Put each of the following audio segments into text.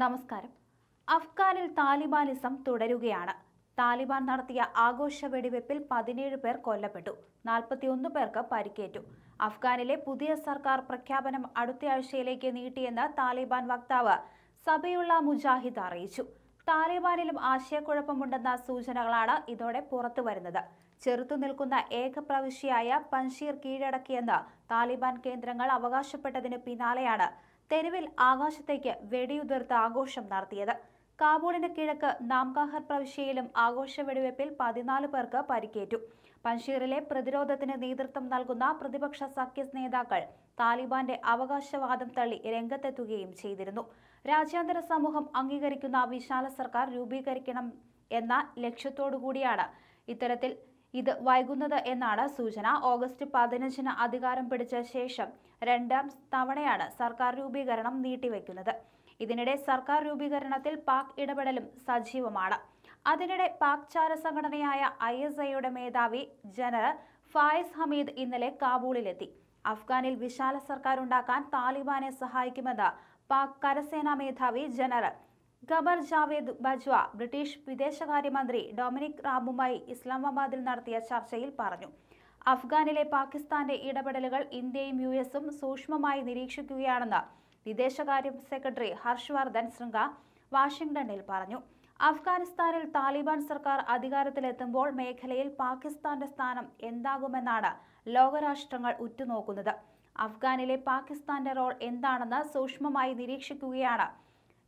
നമസ്കാരം. അഫ്ഗാനിൽ താലിബാനിസം തുടരുകയാണ്. താലിബാൻ നടത്തിയ ആഘോഷ വെടിവെപ്പിൽ പതിനേഴ് പേർ കൊല്ലപ്പെട്ടു നാൽപ്പത്തിയൊന്ന് പേർക്ക് പരിക്കേറ്റു. അഫ്ഗാനിലെ പുതിയ സർക്കാർ പ്രഖ്യാപനം അടുത്തയാഴ്ചയിലേക്ക് നീട്ടിയെന്ന് താലിബാൻ വക്താവ് സബയുള്ള മുജാഹിദ് അറിയിച്ചു. താലിബാനിലും ആശയക്കുഴപ്പമുണ്ടെന്ന സൂചനകളാണ് ഇതോടെ പുറത്തു വരുന്നത് ചെറുത്തുനിൽക്കുന്ന ഏക പ്രവിശ്യയായ പൻഷീർ കീഴടക്കിയെന്ന് താലിബാൻ കേന്ദ്രങ്ങൾ അവകാശപ്പെട്ടതിന് പിന്നാലെയാണ് തെരുവിൽ ആകാശത്തേക്ക് വെടിയുതിർത്ത് ആഘോഷം നടത്തിയത്. കാബൂളിന്റെ കിഴക്ക് നാംകാഹർ പ്രവിശ്യയിലും ആഘോഷ വെടിവയ്പിൽ പതിനാല് പേർക്ക് പരിക്കേറ്റു. പൻഷീറിലെ പ്രതിരോധത്തിന് നേതൃത്വം നൽകുന്ന പ്രതിപക്ഷ സഖ്യ നേതാക്കൾ താലിബാന്റെ അവകാശവാദം തള്ളി രംഗത്തെത്തുകയും ചെയ്തിരുന്നു. രാജ്യാന്തര സമൂഹം അംഗീകരിക്കുന്ന വിശാല സർക്കാർ രൂപീകരിക്കണം എന്ന ലക്ഷ്യത്തോടുകൂടിയാണ് ഇത്തരത്തിൽ ഇത് വൈകുന്നത് എന്നാണ് സൂചന. ഓഗസ്റ്റ് പതിനഞ്ചിന് അധികാരം പിടിച്ച ശേഷം രണ്ടാം തവണയാണ് സർക്കാർ രൂപീകരണം നീട്ടിവെക്കുന്നത്. ഇതിനിടെ സർക്കാർ രൂപീകരണത്തിൽ പാക് ഇടപെടലും സജീവമാണ്. അതിനിടെ പാക് ചാര സംഘടനയായ ഐ എസ് ഐയുടെ മേധാവി ജനറൽ ഫായിസ് ഹമീദ് ഇന്നലെ കാബൂളിലെത്തി. അഫ്ഗാനിൽ വിശാല സർക്കാർ ഉണ്ടാക്കാൻ താലിബാനെ സഹായിക്കുമെന്ന് പാക് കരസേനാ മേധാവി ജനറൽ ഖബർ ജാവേദ് ബജ്വ ബ്രിട്ടീഷ് വിദേശകാര്യമന്ത്രി ഡൊമിനിക് റാബുമായി ഇസ്ലാമാബാദിൽ നടത്തിയ ചർച്ചയിൽ പറഞ്ഞു. അഫ്ഗാനിലെ പാകിസ്ഥാന്റെ ഇടപെടലുകൾ ഇന്ത്യയും യു എസും സൂക്ഷ്മമായി നിരീക്ഷിക്കുകയാണെന്ന് വിദേശകാര്യ സെക്രട്ടറി ഹർഷ് വർദ്ധൻ ശൃംഗ വാഷിംഗ്ടണിൽ പറഞ്ഞു. അഫ്ഗാനിസ്ഥാനിൽ താലിബാൻ സർക്കാർ അധികാരത്തിലെത്തുമ്പോൾ മേഖലയിൽ പാകിസ്ഥാന്റെ സ്ഥാനം എന്താകുമെന്നാണ് ലോകരാഷ്ട്രങ്ങൾ ഉറ്റുനോക്കുന്നത്. അഫ്ഗാനിലെ പാകിസ്ഥാന്റെ റോൾ എന്താണെന്ന് സൂക്ഷ്മമായി നിരീക്ഷിക്കുകയാണ്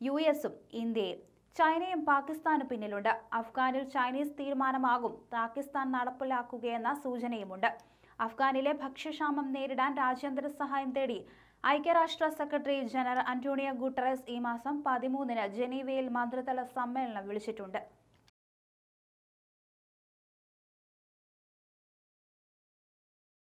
യു എസും ഇന്ത്യയും ചൈനയും പാകിസ്ഥാനും പിന്നിലുണ്ട്. അഫ്ഗാനിൽ ചൈനീസ് തീരുമാനമാകും. പാകിസ്ഥാൻ നടപ്പിലാക്കുകയെന്ന സൂചനയുമുണ്ട്. അഫ്ഗാനിലെ ഭക്ഷ്യക്ഷാമം നേരിടാൻ രാജ്യാന്തര സഹായം തേടി ഐക്യരാഷ്ട്ര സെക്രട്ടറി ജനറൽ അന്റോണിയോ ഗുട്ടറസ് ഈ മാസം പതിമൂന്നിന് ജനീവയിൽ മന്ത്രിതല സമ്മേളനം വിളിച്ചിട്ടുണ്ട്.